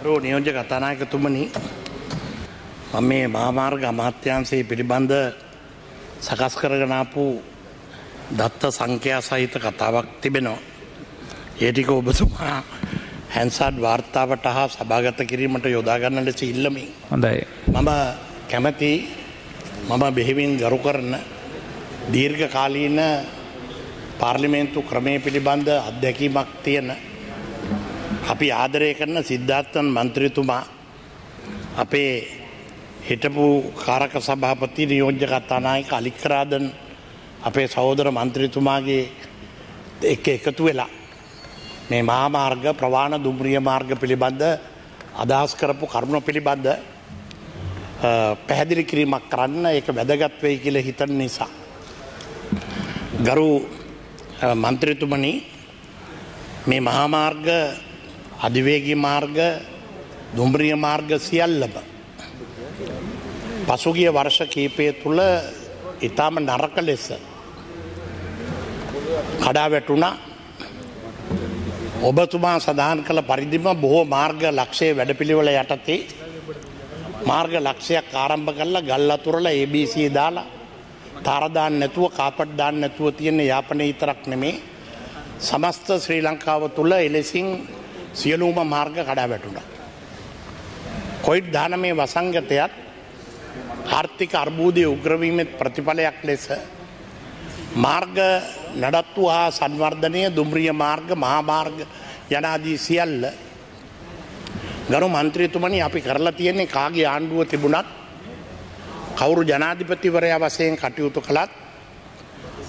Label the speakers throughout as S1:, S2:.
S1: Raw නියෝජ්‍ය කතානායකතුමනි මම මේ මාමාර්ග අමාත්‍යන්සේ පිළිබඳ සකස් කරගනාපු දත්ත සංඛ්‍යා සහිත කතාවක් තිබෙනවා. ඒටික ඔබතුමා හැන්සාඩ් වාර්තාවට හා සභාගත කිරීමට යොදාගන්න ලෙස ඉල්ලමින්.
S2: හොඳයි.
S1: මම කැමති මම බෙහිවින් ගරු කරන දීර්ඝ කාලීන පාර්ලිමේන්තු ක්‍රමය පිළිබඳ අත්දැකීමක් තියෙන අපි ආදරය කරන සිද්ධාත්තන් මන්ත්‍රතුමා අපේ හිටපු කාරක සභාපති නියෝජ්‍ය කතානායක අලික්කරාදන් අපේ සහෝදර මන්ත්‍රතුමාගේ එක එකතු වෙලා මේ මාමාර්ග ප්‍රවාණ දුම්රිය මාර්ග පිළිබඳ අදහස් කරපු කරුණ පිළිබඳ පැහැදිලි කිරීමක් කරන්න එක වැදගත් වෙයි කියල හිතන නිසා. ගරු මන්ත්‍රතුමනි මේ මහාමාර්ග අධිවේගී මාර්ග දුම්රිය මාර්ග සියල්ලම. පසුගිය වර්ෂ කීපය තුළ ඉතාම නරක ලෙස කඩා වැටුණා. ඔබතුමා සඳහන් කළ පරිදිම බොහෝ මාර්ග ලක්ෂය වැඩපිළිවල යටතේ මාර්ග ලක්ෂයක් ආරම්භ කල්ල ගල් අතුරල ABC දාලා තරදාන්න නැතුව කාපට් දාන්න නැතුව තියෙන යාපනය ඉතරක් නෙමේ. සමස්ත ශ්‍රී ලංකාව තුළ එලෙසින් සියලූම මාර්ග කඩා වැටුණ. කොයිට් දාන මේ වසංගතයත් ආර්ථික අර්බූදය උග්‍රවීමත් ප්‍රතිඵලයක් ලෙස මාර්ග නඩත්තු හා සංවර්ධනය දුම්රිය මාර්ග මහාමාර්ග යනාදී සියල්ල ගරු මන්ත්‍රීතුමනි අපි කරලා තියෙන්නේ කාගේ ආණ්ඩුව තිබුණත් කවුරු ජනාධිපතිවරය වසයෙන් කටයුතු කළත්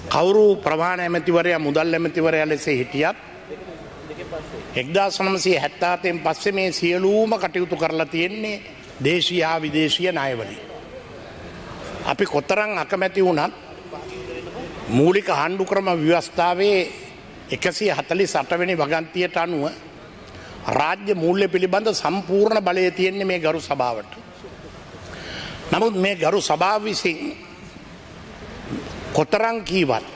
S1: කවුරු ප්‍රමාණ ඇමතිවරයා මුදල් ඇමතිවරය ලෙස හිටියත් එක්දා සනමසී හැත්තාතයෙන් පස්සෙ මේ සියලූම කටයුතු කරලා තියෙන්නේ දේශයා විදේශය ණයවලින්. අපි කොතරං අකමැති වුණත් මූලික ආණ්ඩු ක්‍රම ව්‍යවස්ථාවේ එකසි හතලි සටවෙනි වගන්තියට අනුව රාජ්‍ය මූල්‍ය පිළිබඳ සම්පූර්ණ බලය තියෙන්නේ මේ ගරු සභාවට. නමුත් මේ ගරු සභාව විසින් කොතරං කීවත්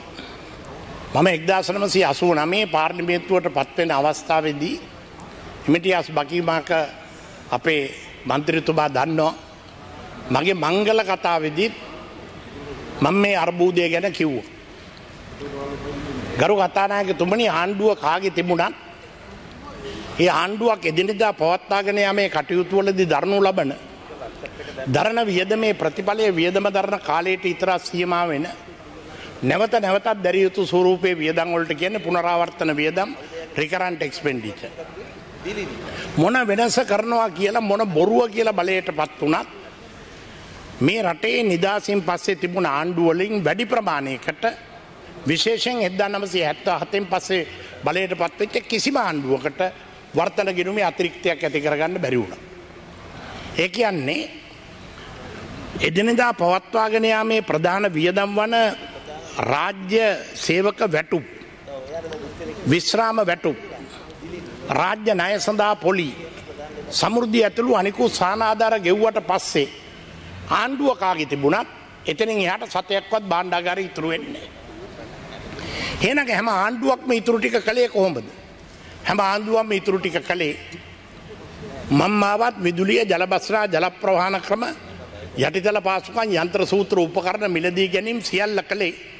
S1: මම එක්දාසනමසි අසූ නමේ පාර්ලිමේත්තුවට පත්වෙන අවස්ථාවේදී එමිටියස් බකීමාක අපේ මන්ත්‍රතුබා දන්නවා මගේ මංගල කතාවෙදිත් මං මේ අර්බූදය ගැන කිව්ව. ගරු කතානායක තුමනි ආණ්ඩුව කාගෙ තිබුණත් ඒ ආණ්ඩුවක් එදිනිදා පවත්තාගෙන යමේ කටයුතුවලදි දරනු ලබන දරණ වියද මේ ප්‍රතිඵලය වියදම දරණ කාලයට ඉතරා සීමා වෙන නැවත නැවතත් දැරියයුතු සූරූපය වියදංවලට කියන්න පුනරාවර්තන වියදම් රිකරන්ට එක්ස්පෙන්ඩිච. මොන වෙනස කරනවා කියලා මොන බොරුව කියලා බලයට පත් වනත් මේ රටේ නිදසින් පස්සේ තිබුණ ආණ්ඩුවලින් වැඩි ප්‍රමාණයකට විශේෂෙන් එදදා නමසේ හැත්ත හතෙන් පස්සේ බලයට පත්වෙච්ච කිසිම ආණ්ඩුවකට වර්තන ගෙනුමේ අතිරික්තයක් ඇති කරගන්න බැරිවුණ. ඒ කියන්නේ එදිනෙදා පවත්වාගෙනයා මේ ප්‍රධාන වියදම් වන රාජ්‍ය සේවක වැටුප් විශ්‍රාම වැටුප් රාජ්‍ය ණය සඳහා පොලි සමෘද්ධිය ඇතුළු අනිකු සානාධාර ගෙව්වට පස්සේ ආණ්ඩුව කාගෙ තිබුණත් එතනින් එහට සතයක්වත් බාණ්ඩාගර ඉතුරු වෙන්නේ. ඒනක හැම ආණ්ඩුවක්ම ඉතුරු ටික කළේ කොහොමද. හැම ආණ්ඩුවම ඉතුරු ටික කළේ මම්මාවත් විදුලිය ජලබස්රා ජලප්‍රවාණ ක්‍රම යටිතල පාසුකන් යන්ත්‍ර සූත්‍ර උපකරණ මිලදී ගැනීම් සියල්ල කළේ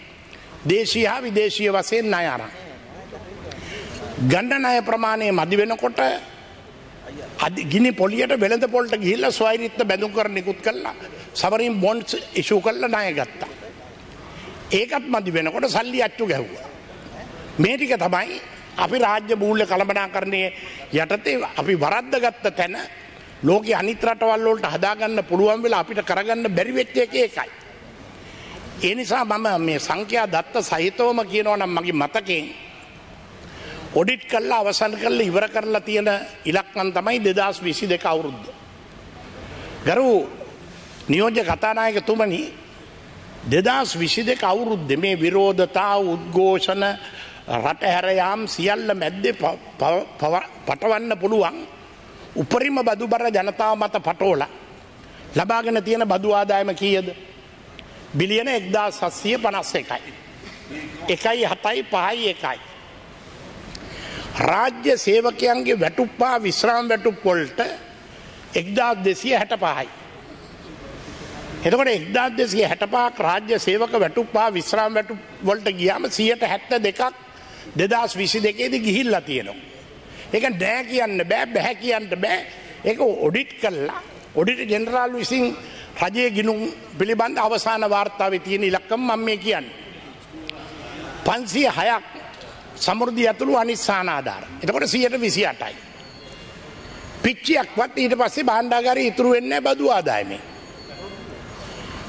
S1: දේශී හා විදේශය වසයෙන් අයර. ගණ්ඩ අය ප්‍රමාණය මදි වෙනකොට ගිනි පොලියට වෙළඳ පොල්ට ගිල්ල ස්වයිරිත්ත බැඳුම් කර නිකුත් කරලා සවරින් බොන්්ස් ඉශූ කල්ල ණය ගත්තා. ඒකත් මදි වෙනකොට සල්ලි අච්චු ගැහ්ව. මේටික තමයි අපි රාජ්‍ය බූල්ල කළඹනා කරණය යටතේ අපි වරද්ද ගත්ත තැන ලෝක අනිත්‍රටවල්ලෝට හදාගන්න පුළුවන් වෙලා අපිට කරගන්න බැරිවෙච්ච එක ඒකයි. ඒ නිසා මම මේ සංඛ්‍යා දත්ත සහිතවම කියනවා නම් මගේ මතකෙන් ඔඩිට් කල්ලා අවසන් කරල ඉවර කරලා තියෙන ඉලක්කන් තමයි දෙදස් විසි දෙක අවුරුද්ධ. ගරු නියෝජ්‍ය කතානායක තුමනි දෙදස් විසි දෙක අවුරුද්ධ මේ විරෝධතා උද්ඝෝෂණ රටහැරයාම් සියල්ල මැද්දේ පටවන්න පුළුවන්. උපරිම බදු බර ජනතාව මත පටෝල. ලබාගෙන තියෙන බදු ආදායම කියද? බිලියන එක්දා සස්සිය පනස්ස එකයි. එකයි හතයි පහයි එකයි. රාජ්‍ය සේවකයන්ගේ වැටුප්පා විශ්‍රාම් වැටුප් පොල්ට එක්දාත් දෙසිය හැට පහයි. එතකොට එක්දාත් දෙසිය හැටපාක් රාජ්‍ය සේවක වැටුප්පා විශ්‍රාම් වැටු වොල්ට ගියාම සියයට හැත්ත දෙකක් දෙදස් විසි දෙකේද ගිහිල්ලා තියෙනවා. එක නෑ කියන්න බෑ බැහැ කියන්න බෑ එක ඔඩිට් කල්ලා ඔඩිට ජෙනරාල් විසින් රජය ගිනුම් පිළිබඳ අවසාන වාර්තාව තියෙන ඉලක්කම් මම මේ කියන්න. පන්සිය හයක් සමුෘධී ඇතුළු අනිස්සානාධාර. එතකොට සියට විසි අටයි. පිච්චියක්වත් ඊට පස්සේ බාණ්ඩාගර ඉතුරු වෙන්න බදු ආදායමේ.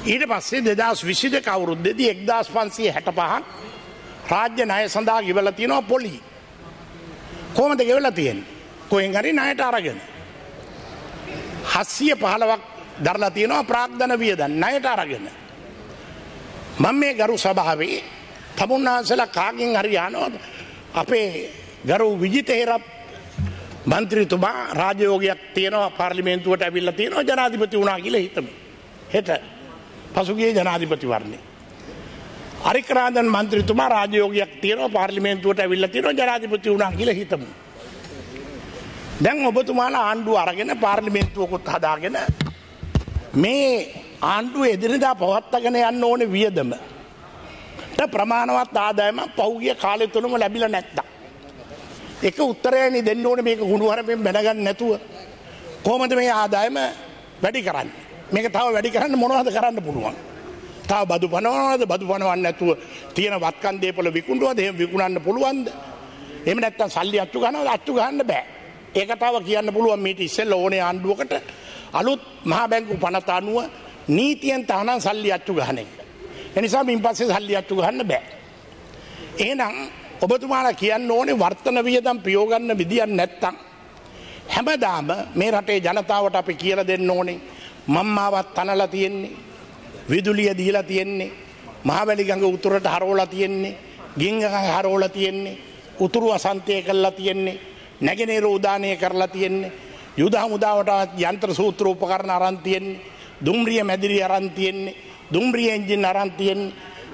S1: ඊට පස්සේ දෙදස් විසිද කවුරුද්දෙදී එක්දස් පන්සිය හැට පහක් රාජ්‍ය නය සඳහා ගිවල තියෙනවා පොලි. කෝමට ගෙවල තියෙන් කොහෙන් හරි නයට අරගෙන. හස්සිය පහලවක් දරලා තියෙනවා ප්‍රාග්ධන වියදන් නයට අරගෙන. මං මේ ගරු සභාවේ තමුන්නාසල කාගෙන් හරියානෝද අපේ ගරු විජිතහෙරත් මන්ත්‍රීතුමා රාජයෝගයක් තියෙනවා පාර්ලිමේන්තුවට ඇවිල්ල තියෙනවා ජනාධිපති වුණනා කියල හිතම. හෙට පසුගේ ජනාධිපති වර්ණය. අරිකරාදන් මන්ත්‍රතුමා රාජයෝගයක් තියෙනවා පාර්ලිමේන්තුවට ඇවිල්ල තියෙනවා ජනාධිපති වුණනා කියල හිතමු. දැන් ඔබතුමාලා ආණ්ඩුව අරගෙන පාර්ලිමේන්තුවකුත් හදාගෙන මේ ආණ්ඩුව එදිරිදා පවත්තගෙන යන්න ඕන වියදම. ප්‍රමාණවත් ආදායම පෞගිය කාලෙ තුළම ලැබිල නැත්ත. එක උත්තරයනි දෙන්න ඕන මේක හුණුවරමෙන් බැනගන්න නැතුව. කෝමද මේ ආදායම වැඩි කරන්න? මේක තව වැඩි කරන්න මොනවද කරන්න පුළුවන්. තාව බදු පනවනද බදු පනවන්න ඇතුව තියෙන වත්කන් දේපල විකුණුව දෙ විකුණන්න පුළුවන්ද? එම නැත්තන් සල්ලි අච්චු ගනව අච්චු ගන්න බෑ. ඒකතාව කියන්න පුළුවන් මීට ඉස්සෙල්ල ඕනේ ආණ්ඩුවකට. අලුත් මහා බැංකු පනත අනුව නීතියෙන් තහනම් සල්ලි අච්චු ගහන එක. එනිසා මින් පස්සේ සල්ලි අච්චු ගන්න බෑ. එහෙනම් ඔබතුමාලා කියන්න ඕනේ වර්තන වියදම් ප්‍රයෝගන්න විදිියන් නැත්තම්. හැමදාම මේ රටේ ජනතාවට අපි කියල දෙන්න ඕනේ මම්මාවත් තනල තියෙන්නේ විදුලිය දීලා තියෙන්නේ මහවැලිගඟ උතුරට හරෝලා තියෙන්නේ ගිංග හරෝල තියෙන්නේ උතුරු අසන්තය කල්ලා තියෙන්නේ නැගෙනේර උදානය කරලා තියෙන්නේ යුද හමුදාවට යන්ත්‍ර සූත්‍ර උපකරණ අරන්තියෙන්නේ දුම්රිය මැදිරි අරන්තියෙන්නේ දුම්රිය එන්ජින් අරන්තියෙන්නේ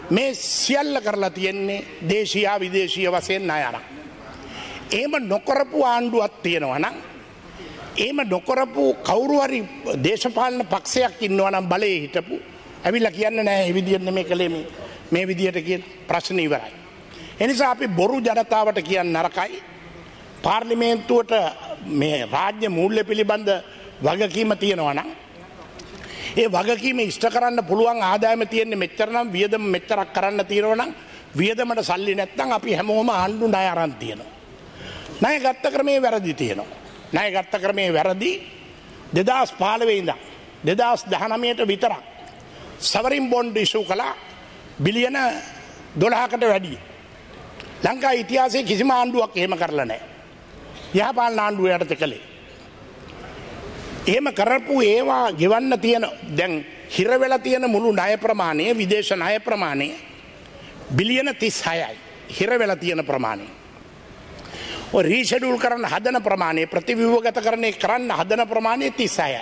S1: මේ සියල්ල කරලා තියෙන්නේ දේශයා විදේශීය වසයෙන් අයන. ඒම නොකරපු ආණ්ඩුවත් තියෙනවා නම් ඒම නොකොරපු කවුරුවරි දේශපාලන පක්ෂයක් ඉන්නවනම් බලය හිටපු ඇවිල්ල කියන්න නෑ එවිදින්න මේ කළේම මේ විදියට කිය ප්‍රශ්න ඉවරයි. එනිසා අපි බොරු ජනතාවට කියන්න නරකයි පාර්ලිමේන්තුවට මේ රාජ්‍ය මූල්‍ය පිළිබඳ වගකීම තියෙනවනම් ඒ වගකීම ඉෂ්ට කරන්න පුළුවන් ආදායම තියෙන්නේ මෙච්චරනම් වියදම මෙච්චරක් කරන්න තියෙනවනම් වියදමට සල්ලි නැත්තම් අපි හැමෝම ආණ්ඩු ණය අරන් තියෙනවා. ණය ගත්ත ක්‍රමේ වැරදි තියෙනවා. ණය ගත්ත ක්‍රමේ වැරදි 2015 ඉඳන් 2019ට විතරක් සවරින් බොන්ඩ් ඉෂු කළා බිලියන 12කට වැඩි. ලංකා ඉතිහාසයේ කිසිම ආණ්ඩුවක් එහෙම කරලා නැහැ. යහපාලන ආණ්ඩුව යටතේ කළේ. එහෙම කරපු ඒවා ගෙවන්න තියෙන දැන් හිරවෙලා තියෙන මුළු ණය ප්‍රමාණය විදේශ ණය ප්‍රමාණය බිලියන 36යි. හිරවෙලා තියෙන ප්‍රමාණය. ඔය රීෂෙඩියුල් කරන්න හදන ප්‍රමාණය ප්‍රතිව්‍යුහගත කරන්නේ කරන්න හදන ප්‍රමාණය 36යි.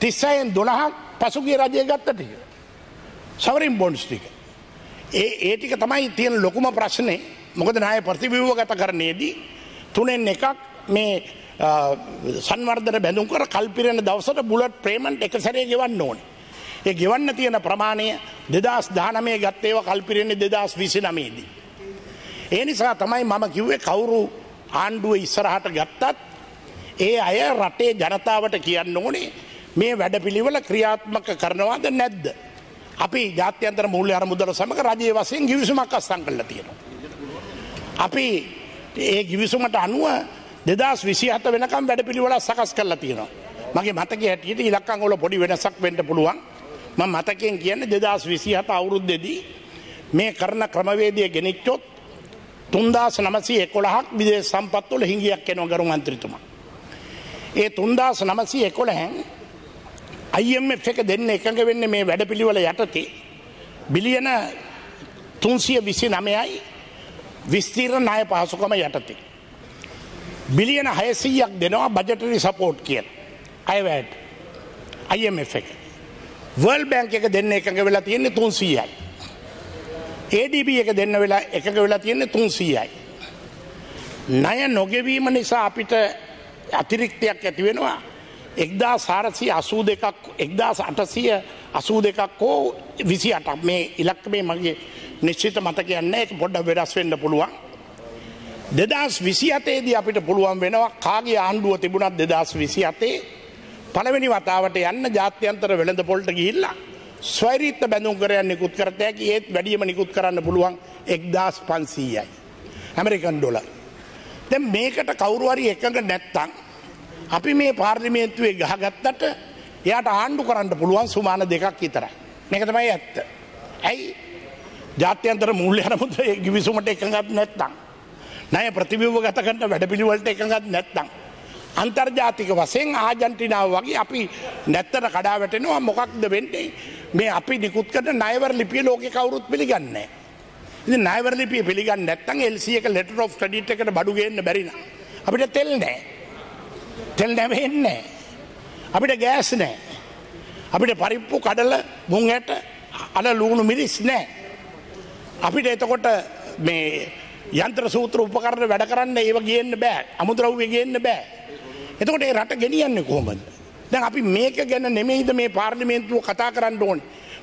S1: 36න් 12ක් පසුගිය රජය ගත්ත ටික. සවරින් බොන්ඩ්ස් ටික. ඒ ඒ ටික තමයි තියෙන ලොකුම ප්‍රශ්නේ. මොකද ණය ප්‍රතිව්‍යුහගත කරන්නේදී තුනෙන් එකක් මේ සංවර්ධන බැඳුම් කර කල්පිරෙන දවසට බුලට් ප්‍රේමන්ට් එක සැරේ ගෙවන්න ඕන. ඒ ගෙවන්න තියෙන ප්‍රමාණය දෙදස් දානමය ගත්තේව කල්පිරෙන්නේ දෙදස් විසි නමේදී. ඒ නිසා තමයි මම කිව්වේ කවුරු ආණ්ඩුව ඉස්සරහට ගත්තත් ඒ අය රටේ ජනතාවට කියන්න ඕනේ මේ වැඩපිළිවෙල ක්‍රියාත්මක කරනවාද නැද්ද. අපි ජාත්‍යන්තර මුල්ල අරමුදල සමක රජයේ වසයෙන් ගිවිසුමක් අස්සං කල්ල තියෙනවා. අපි ඒ ගිවිසුමට අනුව දෙදස් විසිහත වෙනකම් වැඩ පිළිවල සකස් කරලා තියෙනවා. මගේ මතක හැටියට ඉලක්කං ඔල පොඩි වෙනසක් වෙන්න පුළුවන් ම මතකෙන් කියන්න දෙදස් විසිහත අවුරුද්දෙදී මේ කරන ක්‍රමවේදය ගෙනෙක්චොත් තුන්දාස නමසි එකොළහක් විදේ සම්පත්වල හිංගියක් එනවා ගරු මන්ත්‍රතුම. ඒ තුන්දාස නමසි එකොළ හැන් අයිF එක දෙන්න එකඟ වෙන්න මේ වැඩ පිළිවල යටතේ බිලියන තුන්සිය විසි නමයයි විස්තීර නාය පහසුකම යටතේ. බිලියන හයසීයක් දෙනවා බජටරි සපෝට් කියෙන් අයවැට IMF එක. වර්ල් බැංක එක දෙන්න එකඟ වෙලා තියෙන්නේ තුන්සීයයි. ADB එක දෙන්න වෙලා එකඟ වෙලා තියෙන්නේ තුන්සීයයි. ණය නොගෙවීම නිසා අපිට අතිරික්තයක් ඇති වෙනවා. එක්දා සාරසි අසූ දෙකක් එක්දා අටසිය අසූ දෙකක් හෝ විසි අටක් මේ ඉලක්කමේ මගේ නිශ්චිත මතකයන්න එක පොඩ්ඩ වෙනස් වෙන්න පුළුවන් දෙදස් විසි අතේදී අපිට පුළුවන් වෙනවා කාගේ ආණ්ඩුව තිබුණත් දෙදස් විසි අතේ පළවෙනි වතාවට යන්න ජාත්‍යන්තර වෙළඳ පොල්ට ගිහිල්ලා ස්වෛරීත්ත බැඳුම් කරයන් නිකුත් කරතයකි ඒත් වැඩියම නිකුත් කරන්න පුළුවන් එක්දස් පන්සීයයි. American dollar. දැ මේකට කවුරුවරි එකඟ නැත්තං. අපි මේ පාර්ලිමේන්තුවේ ගහගත්තට එයාට ආණ්ඩු කරන්න පුළුවන් සුමාන දෙකක් විතරයි. මේක තමයි ඇත්ත. ඇයි ජාත්‍යන්තර මුල්ල අරමුද ගිවිසුමට එකඟත් නැත්තං. නය ප්‍රතිබිව ගතකට වැඩපිළිවලට එකඟත් නැත්තං. අන්තර්ජාතික වසයෙන් ආජන්ටිනාව වගේ අපි නැත්තට කඩා වැටෙනවා මොකක්ද වෙන්නේ මේ අපි නිකුත්කට නයවර ලිපිය ලෝක කවුරුත් පිළිගන්න. ඉති නයවර ලිපිය පිළිගන්න නැත්තන් එල්සියක ලෙට ෝ් ඩිට එකට බඩුගන්න බැරින. අපිට තෙල් නෑ තෙල් නැවෙන්නේ. අපිට ගෑස් නෑ. අපිට පරිප්පු කඩල මුංහට අල ලූුණු මිරිස් නෑ. අපිට එතකොට මේ යන්ත්‍ර සූත්‍ර උපකරන වැඩ කරන්න ඒව ගන්න බෑ අමුද්‍රව්ය ගන්න බෑ. එතකොට ඒ රට ගෙනියන්නේ කොහොමද. දැන් අපි මේක ගැන නෙමෙයිද මේ පාර්ලිමේන්තුව කතා කරන්න ඕන.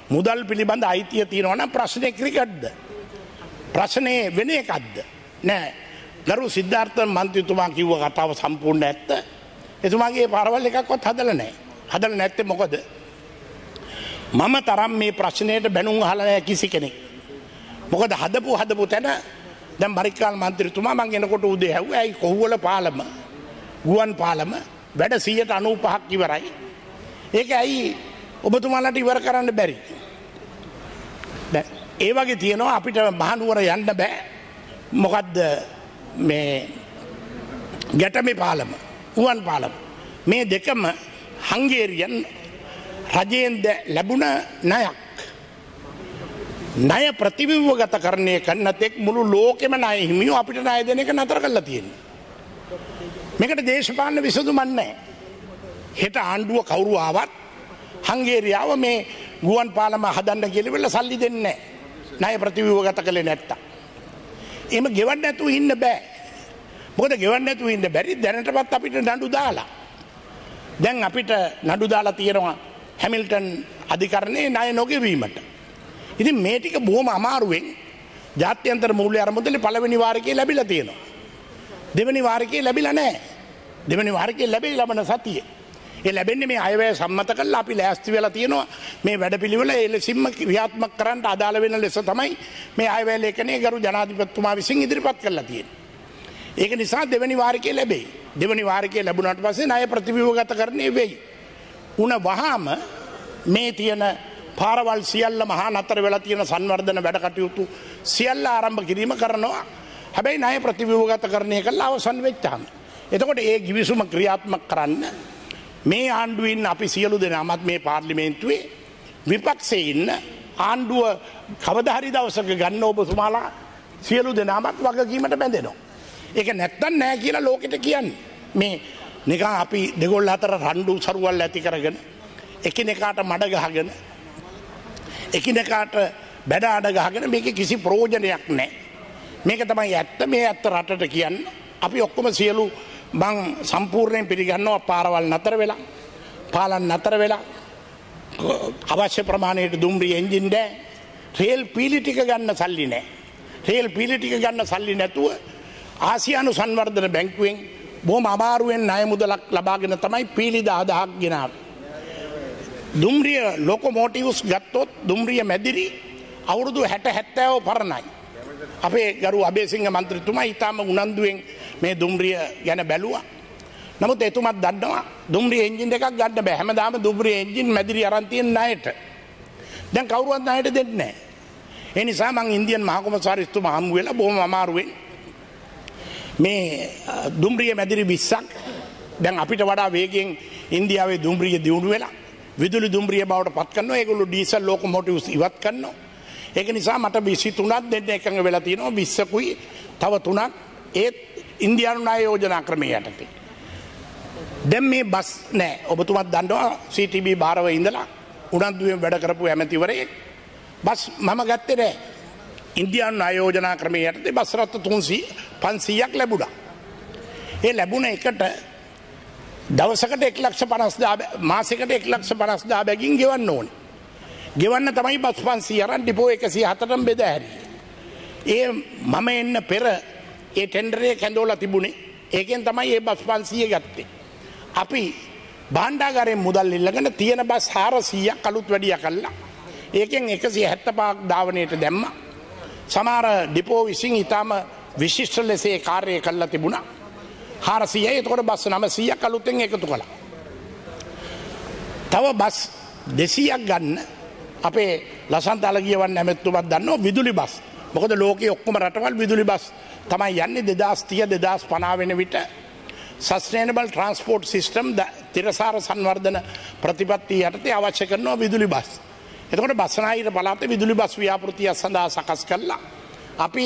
S1: මුදල් පිළිබඳ අයිතිය තියෙනවන ප්‍රශ්නය ක්‍රිකට්ද. ප්‍රශ්නය වෙන එකක්ද. නෑ ගරු සිද්ධාර්ථ මන්ත්‍රතුමා කිව්ව කතාව සම්පූර්ණ ඇත්ත. එතුමාගේ පරවල් එකක්වත් හදල නෑ. හදල නැත්තේ මොකද. මම තරම් මේ ප්‍රශ්නයට බැනුම් හලනය කිසි කෙනෙක්. මොකද හදපු හදපු තැන දැම් බරිකාල් මන්ත්‍රතුමා මං එනකොට උදේ හැව ඇයි කොහුවල පාලම ගුවන් පාලම වැඩ සීයට අනූ පහක් ඉවරයි. ඒක ඇයි ඔබතුමාලට ඉවර කරන්න බැරි. ඒ වගේ තියෙනවා අපිට මහනුවර යන්න බෑ මොකදද මේ ගැටමි පාලම ගුවන් පාලම. මේ දෙකම හංගේරියන් රජයෙන්ද ලැබුණ නයක්. ණය ප්‍රතිවිව්ව ගත කරණය කන්න තෙක් මුළු ලෝකෙම නය හිමියෝ අපිට ණය දෙන එක නතර කරලා තියෙන්නේ. මේකට දේශපාලන විසඳුමන්නේ. හෙට ආණ්ඩුව කවුරු ආවත් හංගේරියාව මේ ගුවන් පාලම හදන්න කෙලිවෙල සල්ලි දෙන්නේ ණය ප්‍රතිවිව්ව ගත කළේ නැත්තා. එම ගෙවන්න ඇතු ඉන්න බෑ. මොකද ගෙවන්න ඇතු ඉන්න බැරි දැනටපත් අපිට නඩු දාලා. දැන් අපිට නඩු දාලා තියෙනවා හැමිල්ටන් අධිකරණය ණය නොගෙවීමට. ඉතින් මේ ටික බොහොම අමාරුවෙන් ජාත්‍යන්තර මූල්‍ය අරමුදලේ පළවෙනි වාරකයේ ලැබිලා තියෙනවා. දෙවැනි වාරකයේ ලැබිලා නැහැ. දෙවැනි වාරකයේ ලැබෙයි ලබන සතියේ. ඒ ලැබෙන්නේ මේ අයවැය සම්මත කරලා අපි ලෑස්ති වෙලා තියෙනවා මේ වැඩපිළිවෙල ඒ ලෙසින්ම ක්‍රියාත්මක කරන්න අදාළ වෙන ලෙස තමයි මේ අයවැය ලේඛනයේ ගරු ජනාධිපතිතුමා විසින් ඉදිරිපත් කරලා තියෙන්නේ. ඒක නිසා දෙවැනි වාරකයේ ලැබෙයි. දෙවැනි වාරකයේ ලැබුණාට පස්සේ ණය ප්‍රතිව්‍යුහගත කරන්නේ වෙයි. උන වහාම මේ තියෙන පාරවල් සියල්ල මහා නතර වෙලා තියෙන සංවර්ධන වැඩ කටයුතු සියල්ල ආරම්භ කිරීම කරනවා. හැබැයි ණය ප්‍රතිව්‍යුහගත කරණය කළා අවසන් වෙච්චාම. එතකොට ඒ ගිවිසුම ක්‍රියාත්මක කරන්න මේ ආණ්ඩුවෙන් අපි සියලු දෙනාමත් මේ පාර්ලිමේන්තුවේ විපක්ෂේ ඉන්න ආණ්ඩුව කවදහරි දවසක ගන්න ඔබතුමාලා සියලු දෙනාමත් වගකීමට බැඳෙනවා. ඒක නැත්තන් නෑ කියලා ලෝකෙට කියන්න. මේ නිකා අපි දෙගොල් අතර රණ්ඩු සරුවල් ඇති කරගෙන එකිනෙකාට මඩ ගහගෙන එකිනෙකාට බැඩ අඩ ගහගෙන මේක කිසි ප්‍රෝජනයක් නෑ. මේක තමයි ඇත්ත මේ ඇත්ත රටට කියන්න අපි ඔක්කොම සියලු බං සම්පූර්ණයෙන් පිළිගන්නවා පාරවල් නතර වෙලා පාලන් නතර වෙලා අවශ්‍ය ප්‍රමාණයට දුම්රී එන්ජින් දෑ රේල් පීලිටික ගන්න සල්ලි නෑ. රේල් පීලිටික ගන්න සල්ලි නැතුව ආසියානු සංවර්ධන බැංකුවෙන් බොහොම අමාරුවෙන් ණය මුදලක් ලබාගෙන තමයි පීලි දාදහක් ගෙනාව. දුම්රිය ලොකොමෝටිවස් ගත්තොත් දුම්රිය මැදිරි අවුරුදු හැට හැත්තෑව පරණයි. අපේ ගරු අබේසිංහ මන්ත්‍රතුමා ඉතාම උනන්දුවෙන් මේ දුම්රිය ගැන බැලුවා. නමුත් එතුමත් දන්නවා දුම්රිය එන්ජින් එකක් ගන්න බෑ හැමදාම දුම්රිය එන්ජින් මැදිරි අරන් තියෙන ණයට. දැන් කවුරුවත් ණයට දෙන්නේ නැහැ. ඒ නිසා මං ඉන්දියන් මහ කොමසාරිස්තුමා හමු වෙලා බොහොම අමාරුවෙන් මේ දුම්රිය මැදිරි 20ක් දැන් අපිට වඩා වේගෙන් ඉන්දියාවේ දුම්රිය දියුණු වෙලා විදුලි දුම්රිය බවට පත් කරනවා. ඒගොල්ලෝ ඩීසල් ලෝකොමෝටිව්ස් ඉවත් කරනවා. ඒක නිසා මට 23ක් දෙන්න එකඟ වෙලා තියෙනවා. 20කුයි තව තුනක්. ඒත් ඉන්දියානු ණය යෝජනා ක්‍රමය යටතේ. දැන් මේ බස් නෑ. ඔබතුමත් දන්නවා CTB භාරව ඉඳලා උනන්දුවෙන් වැඩ කරපු ඇමතිවරයෙක් බස් මම ගත්තේ නෑ. ඉන්දියානු ණය යෝජනා ක්‍රමය යටතේ බස් රථ 300 500ක් ලැබුණා. ඒ ලැබුණ එකට දවසකට එක් ලක්ෂ පනස්දා මාසකට එක් ලක්ෂ පනස්දා බැගින් ගෙවන්න ඕන. ගෙවන්න තමයි බස් පන්සී අරන් ඩිපෝ එකසි හතරම් බෙද හැරි. ඒ මම එන්න පෙර ඒ ටෙන්ඩරේ කැඳෝල තිබුණේ ඒකෙන් තමයි ඒ බස් පන්සිය ගත්තේ. අපි බාණ්ඩාගරයෙන් මුදල් ඉල්ලගෙන තියෙන බස් හාරසීයක් අලුත් වැඩිය කල්ලා. ඒකෙන් එකසි හැත්ත පාක් ධාවනයට දැම්ම. සමාර ඩිපෝ විසින් ඉතාම විශිෂ්ට ලෙසේ කාර්යය කල්ලා තිබුණා. හාරසිය එතකොට බස් නම සිය කලුත්තෙන් එකතු කළ. තව බස් දෙසීයක් ගන්න අපේ ලසන්තල කියවන්න ඇමැත්තුමත් දන්න විදුලි බස් මොකද ලෝක ඔක්කොම රටවල් විදුලි බස් තමයි යන්නේ දෙදස් තිය දෙදස් පනාවෙන විට සස්නේනබල් ට්‍රන්ස්පෝර්ට් සිිස්ටම් තිරසාර සංවර්ධන ප්‍රතිපත්ති යටතේ අවශ්‍ය කරනවා විදුලි බස්. එතකොට බස්සනාහිර පලාත විදුලි බස් ව්‍යාපෘතිය සඳහා සකස් කරලා අපි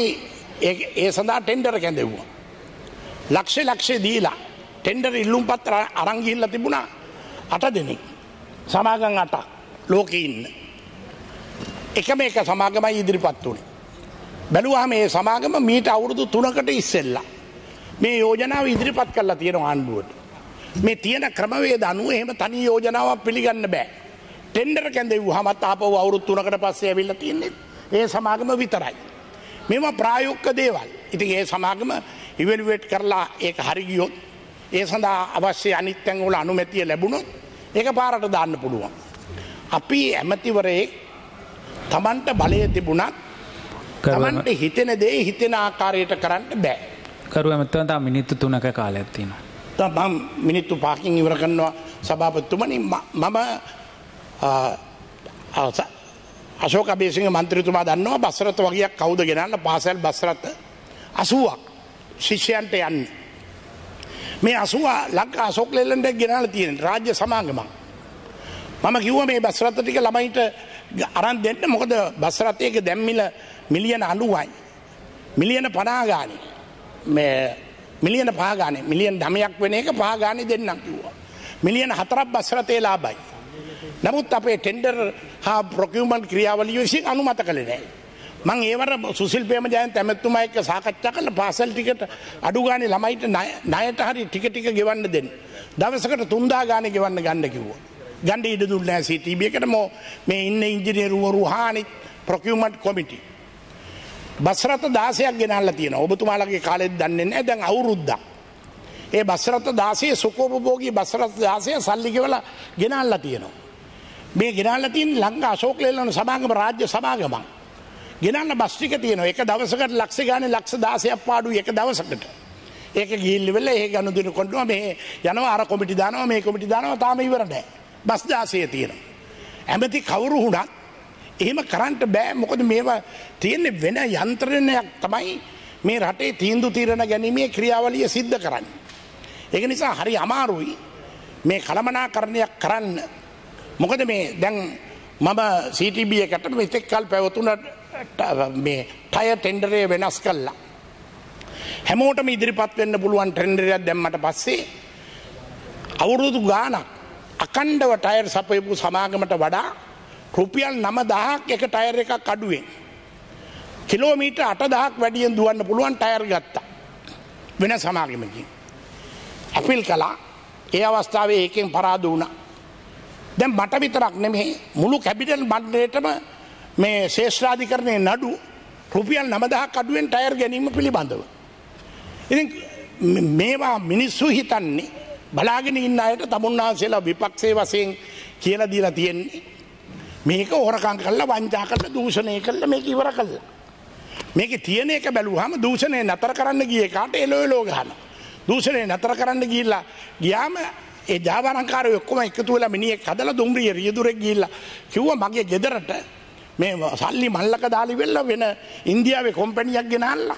S1: ඒ සඳහා ටෙන්ඩර කැඳෙව්වා. ලක්ෂ ලක්ෂය දීලා ටෙන්ඩර් ඉල්ලුම් පත්‍ර අරංගිල්ල තිබුණා අට දෙනෙක් සමාගන් අටක් ලෝක ඉන්න. එකම එක සමාගමයි ඉදිරිපත් වුණේ. බැලුවා මේ සමාගම මීට අවුරුදු තුනකට ඉස්සෙල්ලා. මේ යෝජනාව ඉදිරිපත් කරලා තියෙන ආණ්ඩුවට. මේ තියෙන ක්‍රමවේද අනුව එහෙම තනි යෝජනාවක් පිළිගන්න බෑ. ටෙන්ඩර් කැඳෙව් හමත් ආපව අවුරුත් තුනකට පස්සේ ඇවිල්ල තියන්නේ ඒ සමාගම විතරයි. මෙම ප්‍රායුක්ක දේවල්. ඉතින් ඒ සමාගම ඉවල්ුවට් කරලා ඒක හරිගියොත් ඒ සඳහා අවශ්‍ය අනිත්තැන්වල අනුමැතිය ලැබුණොත් ඒක පාරට දාන්න පුළුවන්. අපි ඇමතිවරයෙක් තමන්ට බලය තිබුණත් තමන්ට හිතෙන දේ හිතෙන ආකාරයට කරන්න බෑ.
S2: කරුව ඇමත්තවතා මිනිත්තු තුනක කාල ඇත්තින.
S1: මම් මිනිත්තු පාකින් ඉවර කරනවා සභාපත්තුමනි මම අශෝක බේසිංහ මන්ත්‍රතුමා දන්නවා බස්සරත වගේයක් කවුද ගෙනන්න පාසැල් බස්සරත අසුවක් ශිෂ්‍යයන්ට යන්න. මේ අසුවා ලක් අසෝක්ලෙල්ලට ගෙනල තියෙන රාජ්‍ය සමාගමක්. මම කිව්ව මේ බස්රත ටික ළමයිට අරන් දෙන්න මොකද බස්රතයක දැම්මිල මිලියන අනුවයි. මිලියන පනාගානි මිලියන පාගාන මිලියන් දමයක් වෙන එක පාගානි දෙන්නම් කිව්වා. මිලියන හතරක් බස්රතේ ලාබයි. නමුත් අපේ ටෙන්ඩර් හා ප්‍රොකියමන්් ක්‍රියාවලිය විසින් අනුමත කළ නෑ. මං ඒවට සුසිල් පේම ජයන් තැමැත්තුම එක්ක සාකච්ඡා කළ පාසල් ටිකට අඩුගානි ළමයිට නයට හරි ටික ටික ගෙවන්න දෙන්න. දවසකට තුන්දා ගාන ගෙවන්න ගන්න කිව්ව. ගණඩ ඉඩ දුන්නෑ සිටීබියකට මෝ මේ ඉන්න ඉංජිනේරුවරු හානි ප්‍රොකියමට් කොමිටි. බස්රත දාසයක් ගෙනල්ල තියෙන ඔබතුමාලගේ කාලෙත් දන්නේ නෑ දැන් අවුරුද්දක්. ඒ බස්රත දාසේ සුකෝපභෝගී බස්රත දාසය සල්ලිකවල ගෙනල්ල තියෙනවා. මේ ගෙනල්ල තින් ලංඟ අශෝකලෙල්ලන සමාගම රාජ්‍ය සමාගමක්. ගෙනන්න බස්්ටික තියෙනවා එක දවසකට ලක්ෂ ගාන ලක්ෂ දාසයක් පාඩු එක දවසකට. ඒක ගිල්ලි වෙල්ල ඒ ගණු දින කොඩුව මේ යනවා අර කොමිටි දානවා මේ කොමිටි දානවා තාම ඉවරනෑ බස් දාසය තියෙන. ඇමති කවුරු හුණත් එහෙම කරන්ට බෑ මොකද මේවා තියෙන්නේ වෙන යන්ත්‍රණයක් තමයි මේ රටේ තීන්දු තීරණ ගැනීමේ ක්‍රියාවලිය සිද්ධ කරන්න. ඒක නිසා හරි අමාරුයි මේ කළමනා කරණයක් කරන්න මොකද මේ දැන් මම සිටබ එකට මෙතෙක් කල් පැවතුනට මේ ටය ටෙන්ඩරේ වෙනස් කල්ලා. හැමෝටම ඉදිරිපත් වෙන්න පුළුවන් ටෙන්ඩරයක් දැම්මට පස්සේ අවුරුදු ගානක් අකණ්ඩව ටයර් සපයපු සමාගමට වඩා රුපියල් නම දහක් එක ටයර් එකක් අඩුවෙන්. කිලෝමීට අට දහක් වැඩියෙන් දුවන්න පුළුවන් ටයර් ගත්තා. වෙන සමාගමකින්. ඇපිල් කලා ඒ අවස්ථාවේ ඒකෙන් පරාද වුණ. දැන් මට විතරක් නෙමේ මුළු කැපිටල් මණ්ඩලයටම මේ ශේෂ්‍රාධිකරණය නඩු රුපියල් නමදහක් අඩුවෙන් ටයර් ගැනීම පිළිබඳව. ඉති මේවා මිනිස්සු හිතන්නේ බලාගෙන ඉන්න අයට තමුන්නාන්සේලා විපක්ෂේ වසයෙන් කියල දීලා තියෙන්නේ. මේක ඕරකං කල්ල වංචා කල්ල දූෂණය කල්ල මේක ඉවර කල්ලා. මේක තියන එක බැලූහම දූෂණය නතර කරන්න ගිය කාට එලොය ලෝගහන. දූෂණය නතර කරන්න ගිල්ලා ගියාම ඒ ජාවරංකාර ඔක්කොම එකතු වෙලා මිනිියෙක් හදල දුම්රිය රියදුරෙක් ගිල්ල කිව්ව මගේ ගෙදරට මේ සල්ලි මල්ලක දාලි වෙල්ල වෙන ඉන්දියාවේ කොම්පැනියක් ගෙනල්ලා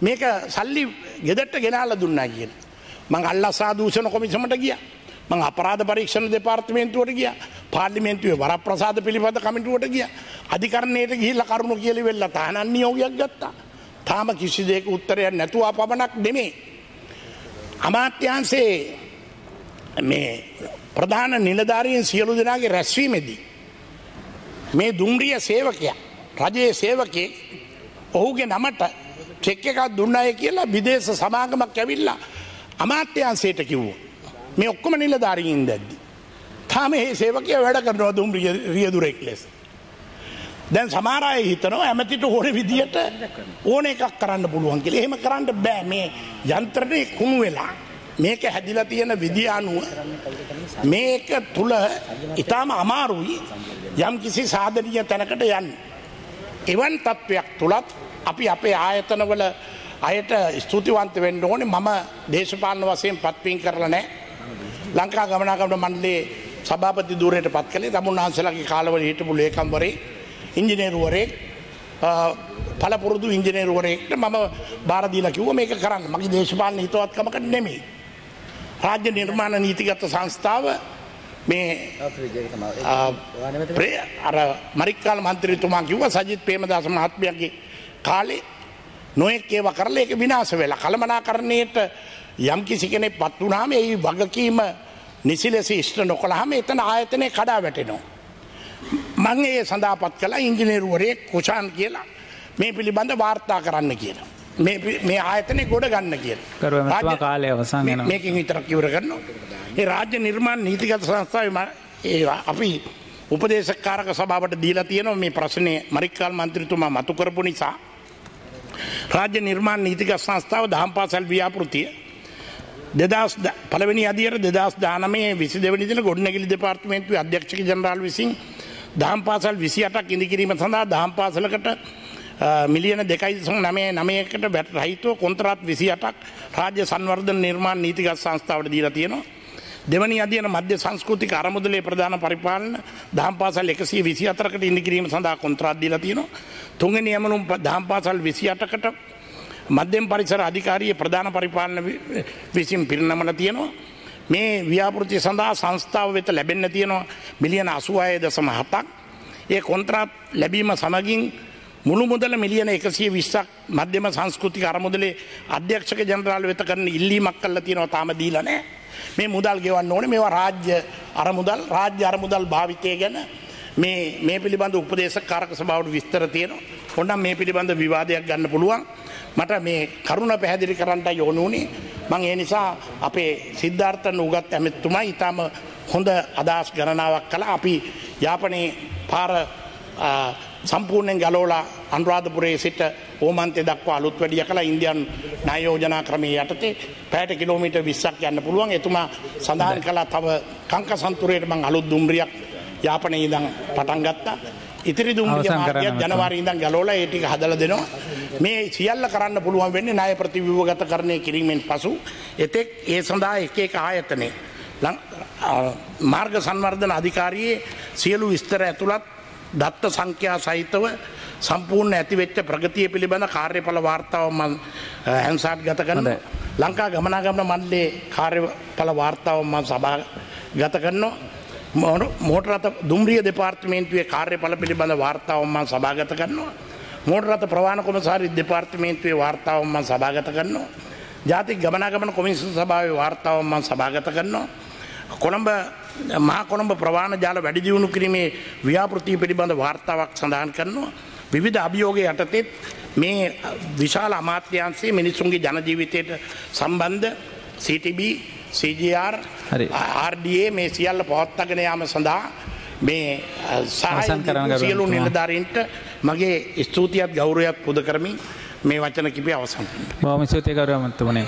S1: මේක සල්ලි ගෙදට ගෙනාල දුන්නා කියන. මං අල්ලා සාදූෂණ කොමිසමට ගිය මං අපරාධ පරීක්ෂණ දෙපාර්තමේන්තුවට ගිය පාර්ලිමේන්තුවේ වර ප්‍රසාද පිළිබඳ කමිටුවට ගිය අධිකරණයට ගිහිල්ල කරුණු කියලි වෙල්ල තානන්න යෝගයක් ගත්තා. තාම කිසි දෙක උත්තරයක් නැතුවා පමණක් නෙමේ. අමාත්‍යන්සේ මේ ප්‍රධාන නිලධාරීන් සියලු දෙනාගේ රැස්වීමේදී. මේ දුම්රිය සේවකය රජයේ සේවකේ ඔහුගේ නමට චෙක් එකක් දුන්නය කියලා විදේශ සමාගමක් ඇවිල්ලා අමාත්‍යන්සේට කිව්ව. මේ ඔක්කොම නිලධාරීන් දැද්දි. තාම ඒ සේවකය වැඩ කරනවා දුම් රියදුරෙක් ලෙස. දැන් සමාරය හිතනවා ඇමතිට ඕන විදිහට ඕන එකක් කරන්න පුළුවන් කියල එහෙම කරන්න බෑ මේ යන්ත්‍රණය කුණු වෙලා. මේක හැදිලා තියෙන විදි අනුව මේක තුළ ඉතාම අමාරුයි යම් කිසි සාධනීය තැනකට යන්න. එවන් තත්ත්වයක් තුළත් අපි අපේ ආයතනවල අයට ස්තුතිවන්ත වෙන්න ඕනේ. මම දේශපාලන වශයෙන් පත්වීම් කරලා නෑ ලංකා ගමනාගමන මණ්ඩලේ සභාපති දුරයට පත් කළේ තමුන්වහන්සේලාගේ කාලවල හිටපු ලේකම්වරේ ඉංජිනේරුවරේ පළපුරුදු ඉංජිනේරුවරයෙක්ට මම බාර දීලා කිව්වා මේක කරන්න. මගේ දේශපාලන හිතවත්කමකට නෙමෙයි. රාජ්‍ය නිර්මාණ නීතිගත සංස්ථාව මේ අර මරික්කාල මන්ත්‍රීතුමා කිව්ව සජිත් ප්‍රේමදාස මහත්මයාගේ කාලේ නොයෙක් ඒවා කරලා ඒක විනාශ වෙලා කළමනාකරණයට යම් කිසි කෙනෙක් පත් වුණාම ඒ වගකීම නිසි ලෙස ඉෂ්ට නොකළාම එතන ආයතනය කඩා වැටෙනවා. මං ඒ සඳහාපත් කළා ඉංජිනේරුවරයෙක් කුෂාන් කියලා මේ පිළිබඳ වාර්තා කරන්න කියලා. මේ ආයතනය ගොඩ ගන්න කියලා.
S2: කාලය අවසන්.
S1: මේකින් විතරක් ඉවර කරනවා. ඒ රාජ්‍ය නිර්මාණ නීතිගත සංස්ථාවේ ම- ඒ අපි උපදේශකාරක සභාවට දීලා තියෙනවා මේ ප්‍රශ්නය මරික්කාල් මන්ත්‍රීතුමා මතු කරපු නිසා රාජ්‍ය නිර්මාණ නීතික සංස්ථාව දහම් පාසල් ව්‍යාපෘතිය දෙදස් පලවෙනි අදියට දෙදස් දානමේ විසි දෙවනිදින ගොඩනැගිලි දෙපාර්තමේන්තුව අධ්‍යක්ෂක ජනරාල් විසින් දහම් පාසල් විසි අටක් ඉදිකිරීම සඳහා දහම් පාසලකට මිලියන දෙකයි නමේ නමයකට බැට රහිතව කොන්තරත් විසි අටක් රාජ්‍ය සංවර්ධන නිර්මාණ නීතිගත් සංස්ථාවට දීලා තියෙනවා. දෙවනි අධියන මධ්‍ය සංස්කෘතික අරමුදලේ ප්‍රධාන පරිපාලන දහම් පාසල් එකසිය විසි අතරකට ඉදිකිරීම සඳහා කොන්ත්‍රාත් දීලා තියෙනවා. තුන්වෙනි යමනුම් දහම් පාසල් විසි අටකට මධ්‍යම පරිසර අධිකාරයේ ප්‍රධාන පරිපාලන විසින් පිරිනමල තියෙනවා. මේ ව්‍යාපෘති සඳහා සංස්ථාව වෙත ලැබෙන්න තියෙනවා මිලියන අසුවාය දසම හතක්. ඒ කොන්ත්‍රාත් ලැබීම සමගින් මුළු මුදල මිලියන එකසිය විස්සක් මධ්‍යම සංස්කෘතික අරමුදලේ අධ්‍යක්ෂක ජනරාල් වෙත කරන ඉල්ලීමක් කල්ල තියෙනවා තාම දීලනෑ. මේ මුදල් ගෙවන්න ඕන මේවා රාජ්‍ය අරමුදල් රාජ්‍ය අරමුදල් භාවිතය ගැන මේ මේ පිළිබඳ උපදේශ කාරක සභාවට විස්තර තියෙනවා. ඔන්නම් මේ පිළිබඳ විවාදයක් ගන්න පුළුවන්. මට මේ කරුණ පැහැදිලි කරන්නට යෝනුනේ මං ඒ නිසා අපේ සිද්ධාර්ථන උගත් ඇමැත්තුමා ඉතාම හොඳ අදහස් ගණනාවක් කළ අපි යාපනයේ පාර සම්පූර්ණයෙන් ගලෝලා අනුරාධපුරයේ සිට ඕමන්තය දක්වා අලුත් වැඩිය කළ. ඉන්දියන් නයෝජනා ක්‍රමේ යටතේ පෑට කිලෝමිට විස්සක් යන්න පුළුවන්. එතුමා සඳහන් කලා තව කංක සන්තුරයට මං අලුත් දුම්රියක් යාපනය ඉදං පටන් ගත්තා. ඉතිරි දුම්රිය මාර්ගයක් ජනවාරී ඉඳන් ගලෝලා ඒ ටික හදලා දෙනවා. මේ සියල්ල කරන්න පුළුවන් වෙන්නේ ණය ප්‍රතිව්‍යුහගත කරණය කිරීමෙන් පසු. එතෙක් ඒ සඳහා එක එක ආයතනයේ ලං- ආ, මාර්ග සංවර්ධන අධිකාරියේ සියලු විස්තර ඇතුළත් දත්ත සංඛ්‍යා සහිතව සම්පූර්ණ ඇතිවෙච්ච ප්‍රගතිය පිළිබඳ කාර්යඵල වාර්තාව මන් හැන්සාට් ගත කරන
S2: හොඳයි.
S1: ලංකා ගමනාගමන මණ්ඩලේ කාර්යඵල වාර්තාව මන් සභා ගත කරනවා මෝටරත දුම්රිය දෙපාර්තමේන්තුවේ කාර්යඵල පිළිබඳ වාර්තාවම සභාගත කරනවා. මෝටරත ප්‍රවාණ කොමසාරි දෙපාර්තමේන්තුවේ වාර්තාවම සභාගත කරනවා. ජාති ගමනාගමන කොමිසු සභාවේ වාර්තාවම සභාගත කරනවා. කොළඹ මහා කොළඹ ප්‍රවාණ ජාල වැඩි දියුණු කිරීමේ ව්‍යාපෘතිය පිළිබඳ වාර්තාවක් සඳහන් කරනවා. විවිධ අභියෝග යටතෙත් මේ විශාල අමාත්‍යන්සේ මිනිසුන්ගේ ජනජීවිතයට සම්බන්ධ CTB CGR. RDA මේ සියල්ල පවත්තගෙන යාම සඳහා මේ
S2: අවසන් කරන්න
S1: සහ සියලු. නිලධාරීන්ට මගේ ස්තුතියත් ගෞරවයක් පුද කරමින් මේ වචන කිපේ අවසන්.
S2: බොහොම ස්තුතියි කරුව මැතිතුමනි.